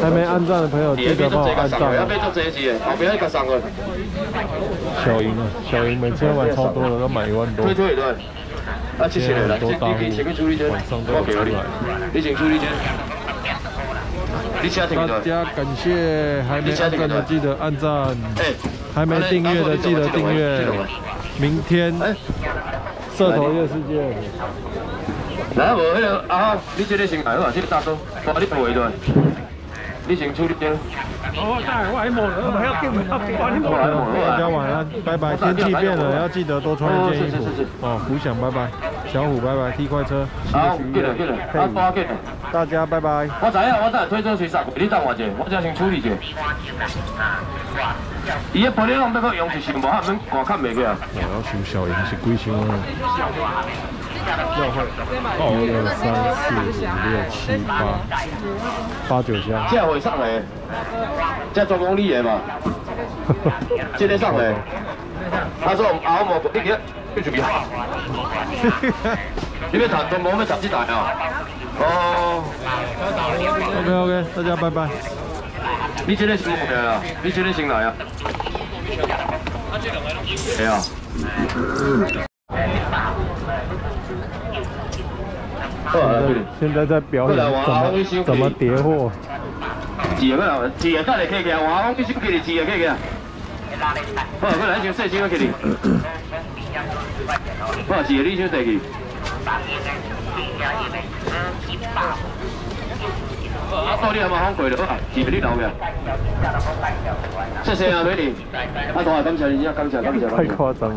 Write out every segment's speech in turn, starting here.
还没按赞的朋友记得帮我按赞。小赢啊，小赢每天买超多的，都买一万多。谢谢谢，来，谢谢。晚上都来，你你来。大家感谢，还没按赞的记得按赞。还没订阅的记得订阅。明天，射头月世界。来，我那个你今日先来吧，这个大哥，我你陪一段。你先处理掉。大，我还还要他们大家晚安，拜拜。天气变了，要记得多穿一件衣服。哦，胡想，拜拜。小虎，拜拜。T 快车。大家拜拜。我知影，我推你等我我先先处理伊玻璃用，就是无法免袂啊。要收是二六三四五六七八八九加。这会上来，这装玻璃的嘛，今天上来。他说我们熬萝卜，一点，一点就变你们谈多么几台啊？哦。OK OK，大家拜拜。你今天什么活啊，你今天新来啊。谁呀？现在在表演怎么怎么叠货？个我必须你个过来给你。你先去。阿你了？你谢谢啊，美女。阿啊，太夸张了。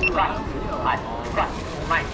thêm mạnh mạnh mạnh